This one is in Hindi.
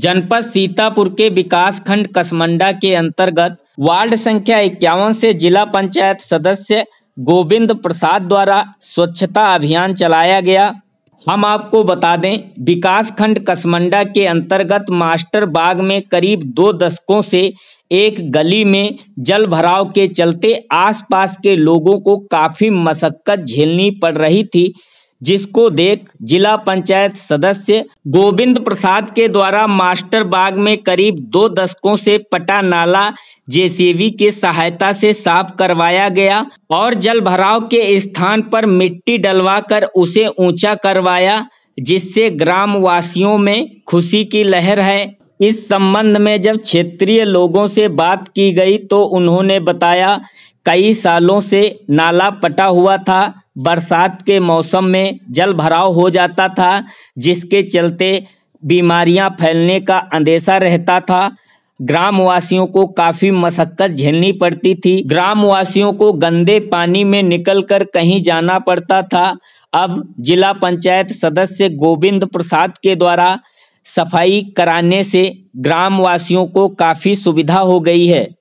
जनपद सीतापुर के विकास खंड कसमंडा के अंतर्गत वार्ड संख्या इक्यावन से जिला पंचायत सदस्य गोविंद प्रसाद द्वारा स्वच्छता अभियान चलाया गया। हम आपको बता दें विकास खंड कसमंडा के अंतर्गत मास्टर बाग में करीब दो दशकों से एक गली में जल भराव के चलते आसपास के लोगों को काफ़ी मशक्कत झेलनी पड़ रही थी। जिसको देख जिला पंचायत सदस्य गोविंद प्रसाद के द्वारा मास्टर बाग में करीब दो दशकों से पटा नाला जेसीबी के सहायता से साफ़ करवाया गया और जल भराव के स्थान पर मिट्टी डलवाकर उसे ऊँचा करवाया, जिससे ग्राम वासियों में खुशी की लहर है। इस संबंध में जब क्षेत्रीय लोगों से बात की गई तो उन्होंने बताया कई सालों से नाला पटा हुआ था। बरसात के मौसम में जल भराव हो जाता था, जिसके चलते बीमारियाँ फैलने का अंदेशा रहता था। ग्रामवासियों को काफ़ी मशक्कत झेलनी पड़ती थी। ग्रामवासियों को गंदे पानी में निकलकर कहीं जाना पड़ता था। अब जिला पंचायत सदस्य गोविंद प्रसाद के द्वारा सफ़ाई कराने से ग्रामवासियों को काफ़ी सुविधा हो गई है।